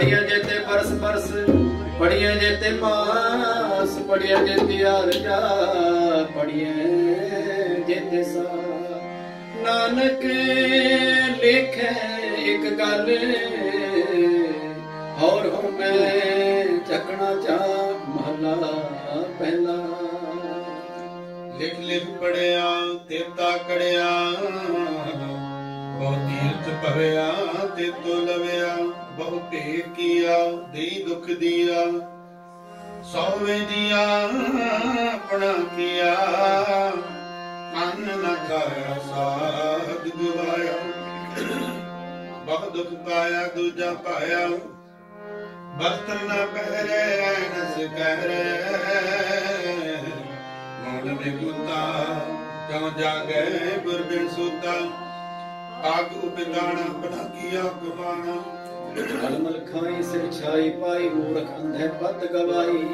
ਪੜੀਐ ਜੇਤੇ purse purse, ਪੜੀਆਂ ਜੇਤੇ ਪਾਸ ਪੜੀਐ ਜੇਤੇ ਹਰ ਜਾ ਜੇਤੇ ਸਾ ਨਾਨਕ ਲਿਖੇ ਇੱਕ ਗੱਲ, ਹੋਰ ਹੁਣ ਮੈਂ ਚੱਕਣਾ ਚਾਹ ਮਹਲਾ ਪਹਿਲਾ। ਲਿਖ ਲਿਖ ਪੜਿਆ, ਤੇਤਾ ਕੜਿਆ ਬਹੁ ਤੀਰਥ ਭਵਿਆ ਤੇ ਤੋ ਲਵਿਆ। ਬਹੁ ਭੇਟ ਕੀਆ ਦੇਈ ਦੁਖ ਦੀਆ, ਸੋਵੇ ਦੀਆ ਆਪਣਾ ਕੀਆ। ਅੰਨ ਨ ਖਾਇਆ ਸਾਧ ਗਵਾਇਆ। ਬਹੁ ਦੁਖ ਪਾਇਆ, ਦੂਜਾ ਪਾਇਆ। ਬਖਤਰ ਨਾ ਪਹਿਰੇ ਨਸ ਕਹਿਰੇ। ਮਨ ਬਿਗੁਤਾ ਕਿਉ ਜਾਗੇ ਗੁਰ ਬਿਨ ਸੁਤਾ। ਆਗ ਉਪਦਾਣਾ ਬਣਾ ਕੀਆ ਕਮਾਣਾ ਕਲਮਲ ਖਾਈ ਸਿਰ ਛਾਈ ਪਾਈ, ਮੂਰਖ ਅੰਧੇ ਪਤ ਗਵਾਈ।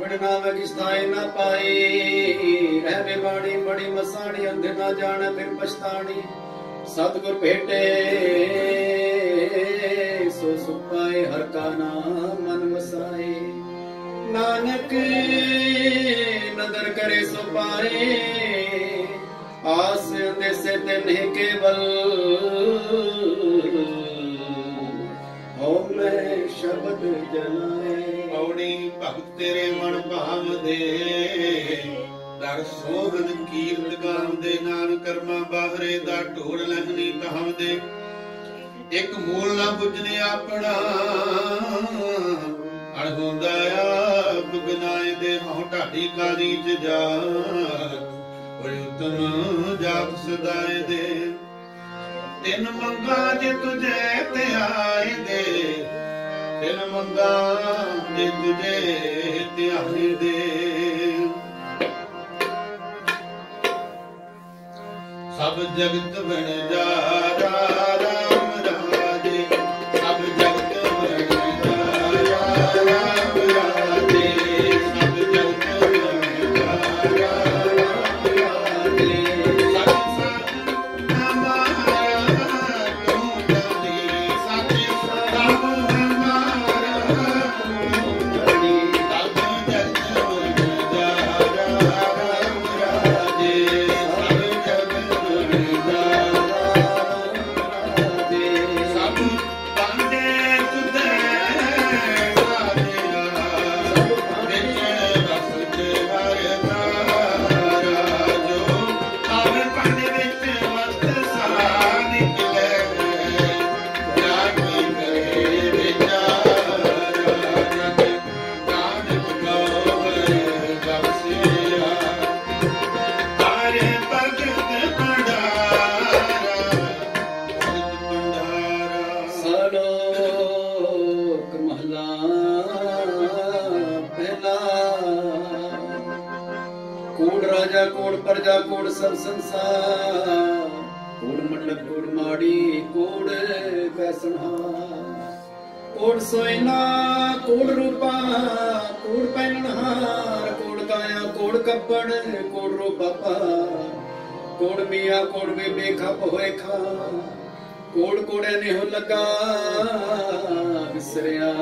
ਬੜਨਾ ਮੈਂ ਕਿਸ ਥਾਏ ਨਾ ਪਾਈ। ਰਹਿ ਬਾਣੀ ਬੜੀ ਮਸਾਣੀ, ਅੰਧ ਨਾ ਜਾਣ ਫਿਰ ਪਛਤਾਣੀ। ਸਤਿਗੁਰ ਭੇਟੇ, ਸੋ ਸੁਪਾਏ ਹਰ ਕਾ ਨਾਮ ਮਨ ਵਸਾਏ। ਨਾਨਕ, ਨਦਰ ਕਰੇ ਸੋ ਪਾਏ। ਆਸ ਅੰਦੇਸੇ ਤੇ ਨਹੀਂ ਕੇਵਲ। ਹੋ ਸ਼ਬਦ ਜਲਾਏ ਔੜੀ ਭਗਤ ਤੇਰੇ ਮਨ ਭਾਵ ਦੇ ਦਰ ਸੋਹਣ ਕੀਰਤ ਗਾਉਂਦੇ ਨਾਨ ਕਰਮਾ ਬਾਹਰੇ ਦਾ ਢੋਲ ਲਹਨੀ ਕਹਾਉਂਦੇ ਇੱਕ ਮੂਲ ਨਾ ਬੁੱਝਨੇ ਆਪਣਾ ਅਣਹੋਂਦਾ ਆਪ ਬਿਨਾਏ ਦੇ ਹਉ ਢਾਡੀ ਕਾਦੀ ਚ ਜਾ। ਬੜੀ ਉਤਮ ਜਾਤ ਸਦਾਏ ਦੇ। ਤਿੰਨ ਮੰਗਾ ਜੇ ਤੁਝੇ ਤੇ ਆਏ ਦੇ। ਤਿੰਨ ਮੰਗਾ ਜੇ ਤੁਝੇ ਤੇ ਆਏ ਦੇ। ਸਭ ਜਗਤ ਬਣ ਜਾ ਰਾਮ ਸਭ ਸੰਸਾਰ। ਕੋੜ ਮੰਡਪ ਕੋੜ ਮਾੜੀ ਕੋੜ ਬੈਸਣਹਾਰ ਕੋੜ ਸੋਇਨਾ ਕੋੜ ਰੂਪਾ ਕੋੜ ਪਹਿਨਣਹਾਰ ਕੋੜ ਕਾਇਆ ਕੋੜ ਕੱਪੜ ਕੋੜ ਰੂਪਾ ਕੋੜ ਮੀਆਂ ਕੋੜ ਬੇਬੇ ਖੱਪ ਹੋਏ ਖਾ? ਕੋੜ ਕੋੜੇ ਨੇ ਹੋ ਲਗਾ, ਵਿਸਰਿਆ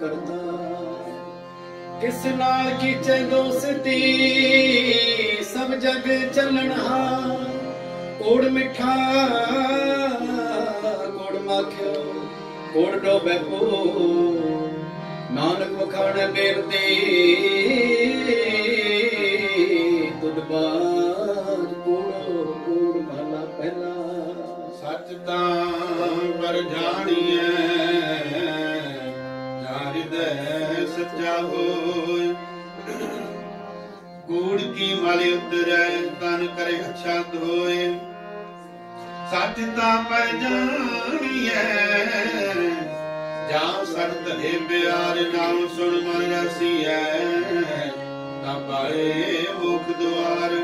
ਕਰਤਾ? ਕਿਸ ਨਾਲ ਕੀਚੇ ਦੋਸਤੀ ਸਭ ਜਗ ਚੱਲਣਾ ਕੋੜ ਮਿੱਠਾ, ਕੋੜ ਮਾਖਿਓ ਕੋੜ ਡੋਬੈ ਪੋ। ਨਾਨਕ ਵਖਾਣ ਬੇਰਦੀ ਤੁਧ ਬਾਦ ਕੋੜ ਕੋੜ ਮਹਲਾ ਪਹਿਲਾ। ਸੱਚ ਤਾਂ ਪਰ ਜਾਣੀਐ ਜਾ ਹਿਰਦੈ ਸੱਚਾ ਹੋਏ ਕੂੜ ਕੀ ਮਲ ਉਤਰੈ ਤਨ ਕਰੇ ਅੱਛਾ ਹੋਏ ਸੱਚ ਤਾਂ ਪਰ ਜਾਣੀਐ, ਜਾਂ ਸਰ ਧਰੇ ਪਿਆਰ ਨਾਮ ਸੁਣ ਮਨ ਰਸੀਐ। ਤਾਂ ਪਾਏ ਮੁਖ ਦੁਆਰ,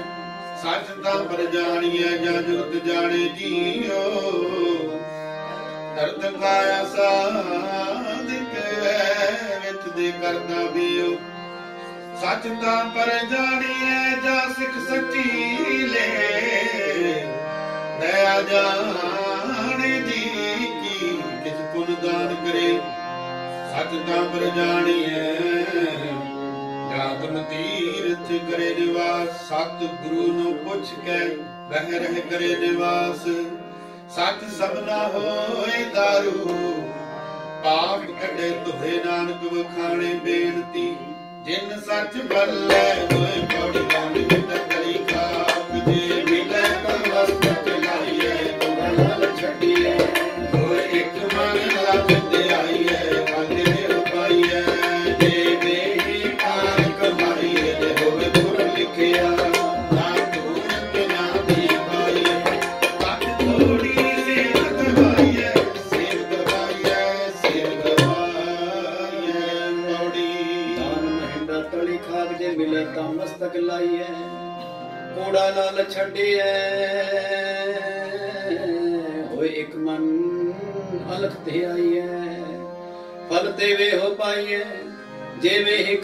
ਸੱਚ ਤਾਂ ਪਰ ਜਾਣੀਐ, ਜਾਂ ਜੁਗਤ ਜਾਣੇ ਜੀਓ। ਦਰਦ ਕਾਇਆ ਸਾਧਿਕ ਵਿੱਚ ਦੇ ਕਰਦਾ ਬੀਓ। ਸੱਚ ਤਾਂ ਪਰ ਜਾਣੀਐ ਜਾਂ ਸਿੱਖ ਸੱਚੀ ਲੈ। ਦਇਆ ਜਾਣੇ ਜੀ ਕੀ, ਕਿਸ ਪੁਨ ਦਾਨ ਕਰੇ? ਸੱਚ ਤਾਂ ਪਰ ਜਾਣੀਐ ਜਾਤਨ ਤੀਰਥ ਕਰੇ ਨਿਵਾਸ। ਸਤ ਗੁਰੂ ਨੂੰ ਪੁੱਛ ਕੇ ਬਹਿ ਰਹਿ ਕਰੇ ਨਿਵਾਸ। ਸੱਚ ਸਭਨਾ ਹੋਏ ਦਾਰੂ, ਪਾਪ ਕੱਢੇ ਤੁਹੇ ਨਾਨਕ ਵਖਾਣੇ ਬੇਨਤੀ। ਜਿਨ ਸੱਚ ਬੱਲੇ ਹੋਏ ਪੌੜੀ ਗਾਉਣ ਜਿਤ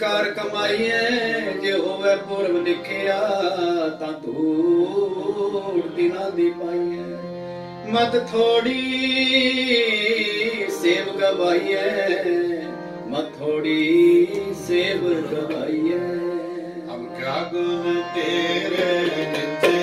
ਜਿਵੇਂ ਹੀ ਕਾਰ ਕਮਾਈਐ, ਜੇ ਹੋਵੇ ਪੁਰਬ ਲਿਖਿਆ ਤਾਂ ਧੂੜ ਦਿਨਾਂ ਦੀ ਪਾਈਐ। ਮਤ ਥੋੜੀ ਸੇਵ ਗਵਾਈਐ, ਮਤ ਥੋੜੀ ਸੇਵ ਗਵਾਈਐ। ਅਬ ਕਿਆ ਗੁਣ ਤੇਰੇ ਨਿਤਰੇ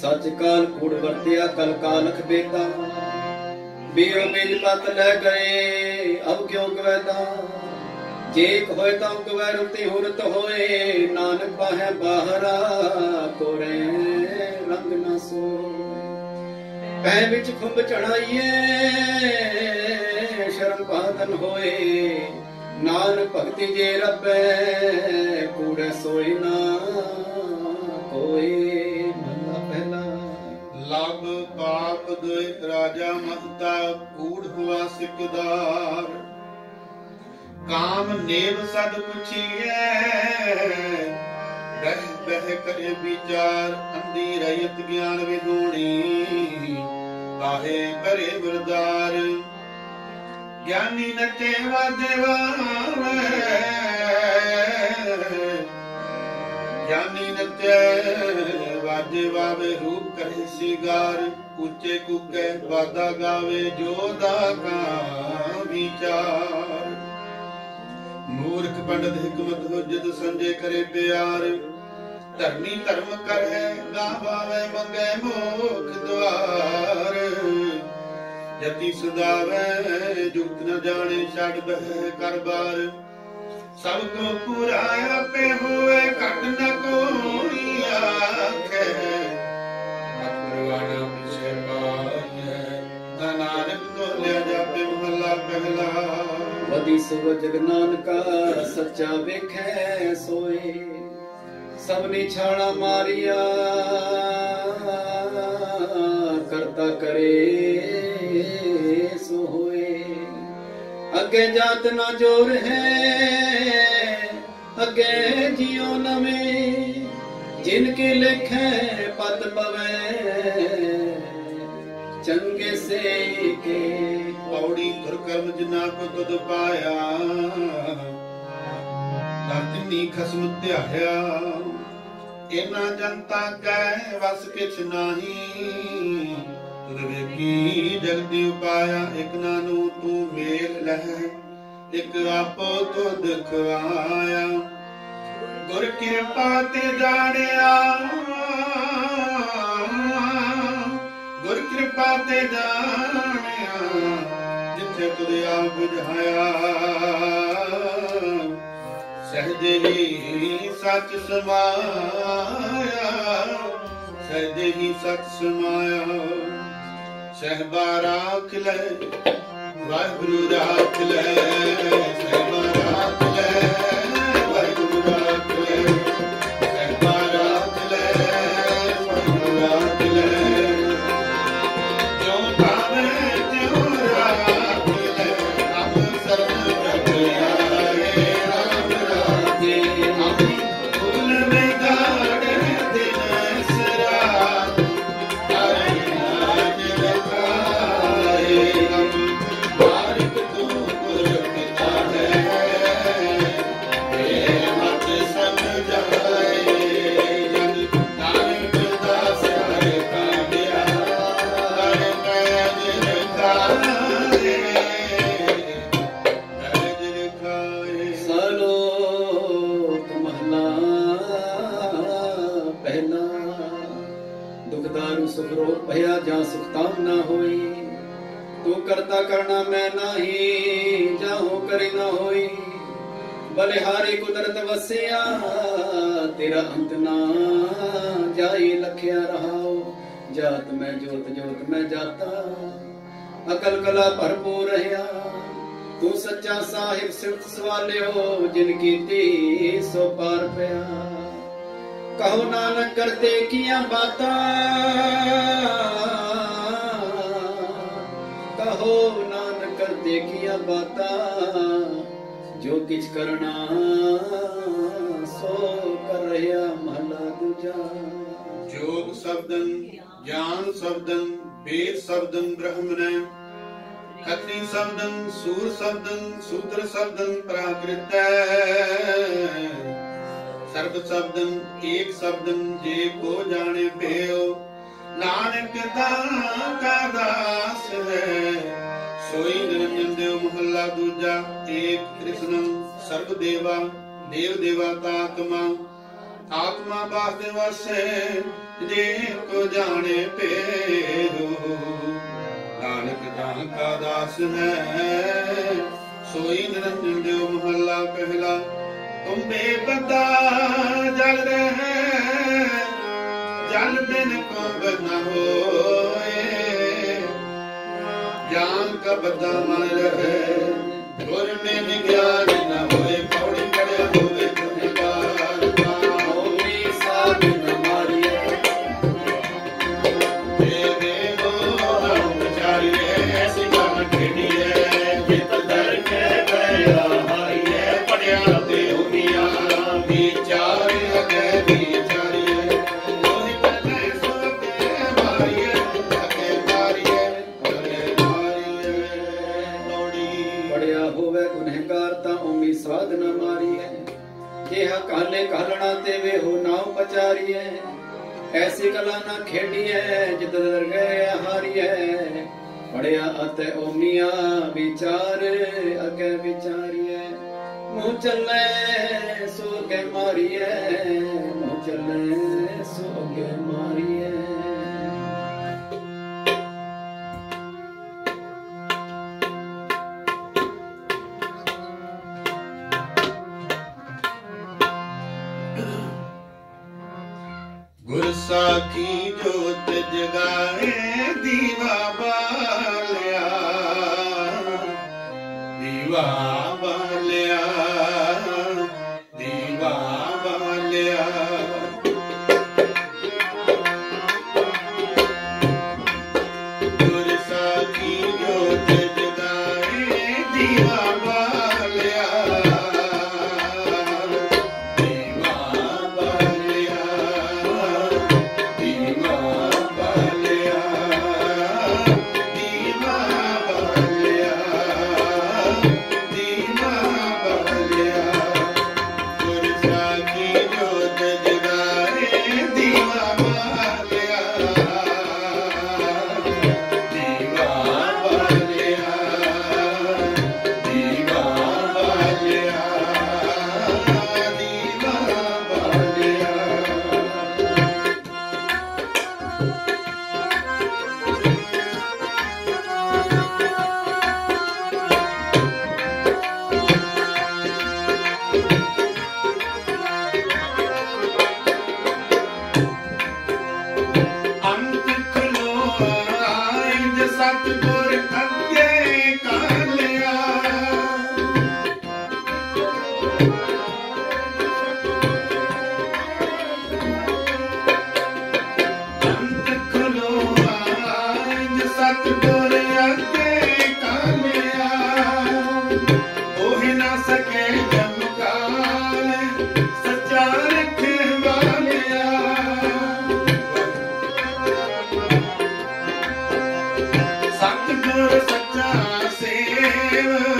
ਸੱਚ ਕਾਲ ਕੂੜ ਵਰਤਿਆ ਕਲ ਕਾਲਖ ਬੇਤਾ ਬੀਓ ਬਿਜ ਪਤ ਲੈ ਗਏ, ਅਬ ਕਿਉ ਗਵੈਦਾ ਜੇ ਹੋਏ ਤਾਂ ਗਵੈ ਰੁਤੇ ਹੁਰਤ ਹੋਏ, ਨਾਨਕ ਬਾਹੈ ਬਾਹਰਾ, ਕੋਰੇ ਰੰਗ ਨਾ ਸੋਏ। ਪੈ ਵਿੱਚ ਖੁੰਬ ਚੜਾਈਏ ਸ਼ਰਮ ਬਾਦਨ ਹੋਏ। ਨਾਨਕ ਭਗਤੀ ਜੇ ਰੱਬੈ ਕੂੜੇ ਸੋਈ ਨਾ ਕੋਏ ਮਹਲਾ ਪਹਿਲਾ। ਲਬ ਪਾਪ ਦੋਇ ਰਾਜਾ ਮਹਤਾ ਕੂੜ ਹੁਆ ਸਿਕਦਾਰ। ਕਾਮ ਨੇਮ ਸਦ ਪੁੱਛੀਐ ਬਹਿ ਬਹਿ ਕਰੇ ਵਿਚਾਰ ਅੰਦੀ ਰਹਿਤ ਗਿਆਨ ਵਿਗੂਣੀ ਕਾਹੇ ਕਰੇ ਵਰਦਾਰ ਗਿਆਨੀ ਨਚੇ ਵਾਜੇ ਵਾਵੇ। ਗਿਆਨੀ ਨਚੇ ਵਾਜੇ ਰੂਪ ਕਰੇ ਸਿਗਾਰ, ਉੱਚੇ ਕੁਕੇ ਵਾਦਾ ਗਾਵੇ ਜੋ ਦਾ ਕਾ ਵਿਚਾਰ। ਮੂਰਖ ਪੰਡਤ ਹਕਮਤ ਹੁਜਤ ਸੰਜੇ ਕਰੇ ਪਿਆਰ। ਧਰਮੀ ਧਰਮ ਕਰੈ ਗਾਵਾਵੇ ਮੰਗੇ ਮੋਖ ਦਵਾਰ ਜਤੀ ਸੁਦਾਵੇ ਜੁਗਤ ਨ ਜਾਣੇ ਛੱਡ ਬਹਿ ਕਰ ਬਾਰ ਸਭ ਕੋ ਪੂਰਾ ਆਪੇ ਹੋਏ ਘਟ ਨ ਕੋਈ ਆਖੇ। ਅਪਰਵਾਣਾ ਪਿਛੇ ਪਾਏ ਨਾਨਕ ਤੋਲਿਆ ਜਾਪੇ ਮਹੱਲਾ ਪਹਿਲਾ। ਵਦੀ ਸੁਭ ਜਗ ਨਾਨਕਾ, ਸੱਚਾ ਵੇਖੈ ਸੋਏ। ਸਭ ਸਭਨੀ ਛਾਲਾ ਮਾਰਿਆ, ਕਰਤਾ ਕਰੇ ਸੋ ਹੋਏ ਅੱਗੇ ਜਾਤ ਨਾ ਜੋਰ ਹੈ, ਅੱਗੇ ਜਿਉ ਨਵੇਂ। ਜਿਨ ਕੇ ਲਿਖੈ, ਪਤ ਪਵੈ, ਚੰਗੇ ਸੇ ਕੇ ਪੌੜੀ ਗੁਰ ਜਿਨਾ ਕੋ ਤੁਧ ਪਾਇਆ। ਤਤਨੀ ਖਸਮ ਧਿਆਇਆ। ਇਨਾ ਜਨਤਾ ਕੈ ਵਸ ਕਿਛ ਨਾਹੀ। ਤੁਧ ਵੇਖੀ ਜਗਤੀ ਉਪਾਇਆ, ਇਕ ਨਾਨੂ ਤੂੰ ਮੇਲ ਲਹਿ ਇਕ ਆਪੋ ਤੁਧ ਖਵਾਇਆ। ਗੁਰ ਕਿਰਪਾ ਤੇ ਜਾਣਿਆ। ਗੁਰ ਕਿਰਪਾ ਤੇ ਜਾਣਿਆ। ਜਿੱਥੇ ਤੁਧ ਆਪ ਬੁਝਾਇਆ ਹੀ ਸੱਚ ਸਮਾਇਆ। ਸਹਜ ਹੀ ਸੱਚ ਸਮਾਇਆ। ਸਹਿਬਾ ਰਾਖ ਲੈ, ਵਾਹਿਗੁਰੂ ਰਾਖ ਲੈ, ਸਹਿਬਾ ਰਾਖ ਲੈ। ਅਕਲ ਕਲਾ ਭਰਪੂਰ ਰਹਾ ਤੂੰ ਸੱਚਾ ਸਾਹਿਬ ਸਿਫਤ ਸਵਾਲਿਓ ਜਿਨ ਕੀਤੀ ਸੋ ਪਾਰ ਪਿਆ। ਕਹੋ ਨਾਨਕ ਕਰਤੇ ਕੀਆਂ ਬਾਤਾਂ? ਕਹੋ ਨਾਨਕ ਕਰਤੇ ਕੀਆਂ ਬਾਤਾਂ? ਜੋ ਕਿਛ ਕਰਨਾ ਸੋ ਕਰ ਰਿਹਾ ਮਹਲਾ ਦੂਜਾ। ਜੋਗ ਸ਼ਬਦੰ, ਗਿਆਨ ਸ਼ਬਦੰ ਵੇਦ ਸ਼ਬਦੰ ਬ੍ਰਹਮਣੈ ਖੱਤੀ ਸ਼ਬਦੰ, ਸੂਰ ਸ਼ਬਦੰ, ਸੂਤਰ ਸ਼ਬਦੰ ਪ੍ਰਾਕ੍ਰਿਤੈ। ਸਰਬ ਸ਼ਬਦੰ, ਏਕ ਸ਼ਬਦੰ, ਜੇ ਕੋ ਜਾਣੇ ਭਇਓ ਨਾਨਕ ਦਾ ਕਾ ਦਾਸ ਹੈ। ਸੋਈ ਨਿਰੰਜਨ ਦੇਵ ਮਹੱਲਾ ਦੂਜਾ, ਏਕ ਕ੍ਰਿਸ਼ਨੰ, ਸਰਬ ਦੇਵਾ, ਦੇਵ ਦੇਵਾ ਤਾਤਮਾ ਆਤਮਾ ਬਾਸ ਦੇ ਵਸੇ। ਜੇ ਕੋ ਜਾਣੇ ਪੇਰੋ ਨਾਨਕ ਦਾਨ ਕਾ ਦਾਸ ਹੈ। ਸੋਈ ਨਿਰੰਜਨ ਦੇਵ ਮਹੱਲਾ ਪਹਿਲਾ ਤੁਮ ਬੇਪਤਾ ਜਲ ਰਹੇ ਜਲ ਬਿਨ ਕੋ ਬਨਾ ਹੋਏ ਗਿਆਨ ਕਾ ਬਦਾ ਮਨ ਰਹੇ। ਗੁਰ ਨੇ ਵਿਗਿਆਨ ਨ ਹੋਏ। ਸਾਧ ਨ ਮਾਰੀਏ ਕਿਹਾ, ਕਾਲੇ ਕਾਲਣਾ ਤੇ ਵੇ ਹੋ ਨਾਉ ਪਚਾਰੀਏ ਐਸੀ ਕਲਾ ਨਾ ਖੇਡੀਏ ਜਿਤ ਦਰ ਗਏ ਪੜਿਆ ਅਤੇ ਓਮੀਆਂ ਵਿਚਾਰ, ਅਗੇ ਵਿਚਾਰੀਏ ਮੂੰਹ ਚੱਲੇ, ਸੋ ਅਗੇ ਮਾਰੀਏ ਮੂੰਹ ਚੱਲੇ ਜੋਤ Amen.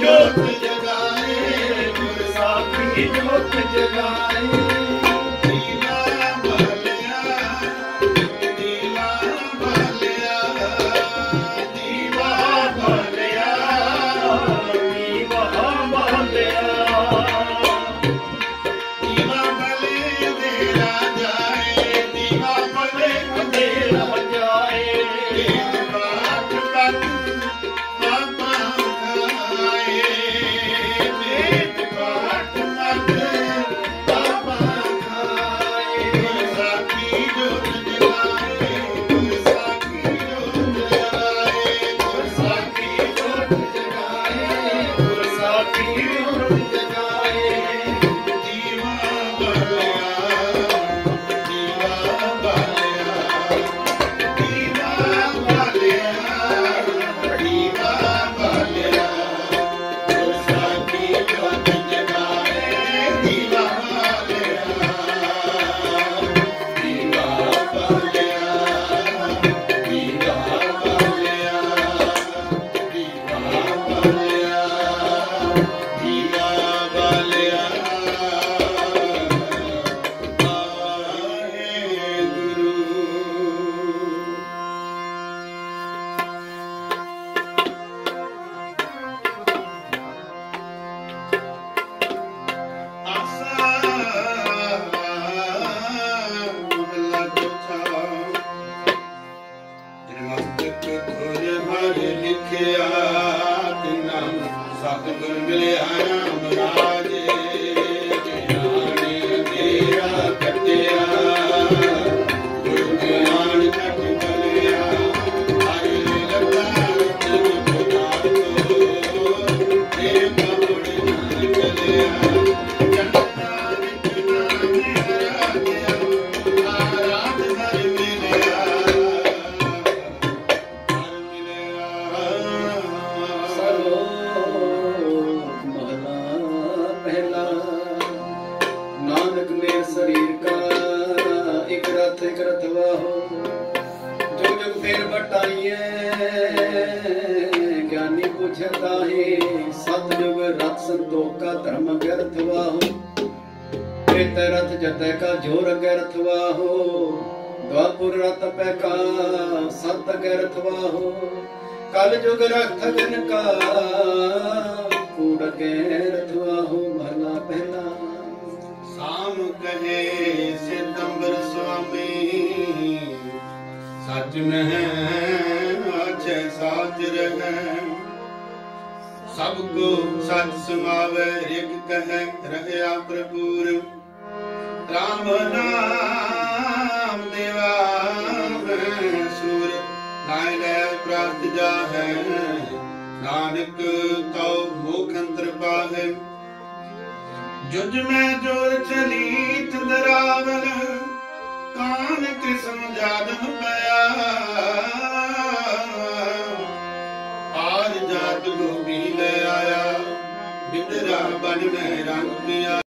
يوت تي جگائي پر ساتھ Hallelujah. ਇਕ ਰਥ ਇਕ ਰਥਵਾ ਹੋ, ਜੁਗ ਜੁਗ ਫੇਰ ਬਟਾਈਏ ਗਿਆਨੀ ਪੁੱਛੇ ਤਾਹੀ ਸਤ ਜੁਗ ਰਥ ਸੰਤੋਖਾ ਧਰਮ ਵਿਅਰਥਵਾ ਹੋ ਤੇਤ ਰਥ ਜਤੈ ਕਾ ਜੋਰ ਅਗੈ ਰਥਵਾ ਹੋ ਦਵਾਪੁਰ ਰਤ ਪੈ ਕਾ ਸਤ ਅਗੈ ਰਥਵਾ ਹੋ ਕਲ ਜੁਗ ਰਥ ਗਨ ਕਾ, ਕੂੜ ਅਗੈ ਰਥਵਾ ਹੋ ਮਹਲਾ ਪਹਿਲਾ। ਸਾਮ ਕਹੇ ਸੱਚ ਮਹਿ ਆਛੈ ਸਾਚ ਰਹੈ। ਸਭ ਕੋ ਸੱਚ ਸਮਾਵੈ, ਇਕ ਕਹੈ, ਰਹਿਆ ਪ੍ਰਪੂਰ ਰਾਮ ਨਾਮ ਦੇਵਾ ਸੂਰ। ਨਾਇ ਲੈ ਪ੍ਰਾਪਤ ਜਾ ਨਾਨਕ ਤਉ ਮੁਖ ਅੰਤਰ ਪਾਹੈ। ਜੁਜ ਮੈਂ ਜੋਰ ਚਲੀਤ ਦਰਾਵਲ ਕਾਨ ਕ੍ਰਿਸ਼ਨ ਜਾਦਨ ਪਿਆ। ਆਜ ਜਾਤ ਗੋਬੀ ਲੈ ਆਇਆ ਬਿੰਦਰਾ ਬਨ ਮੈਂ ਰੰਗ ਪਿਆ।